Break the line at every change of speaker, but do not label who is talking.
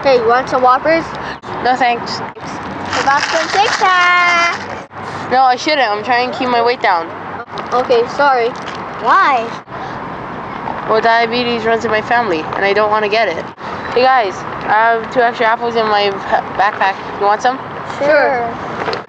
Okay, you want some Whoppers?
No thanks.
Tic Tacs?
No, I shouldn't. I'm trying to keep my weight down.
Okay, sorry. Why?
Well, diabetes runs in my family, and I don't want to get it. Hey guys, I have two extra apples in my backpack. You want some?
Sure.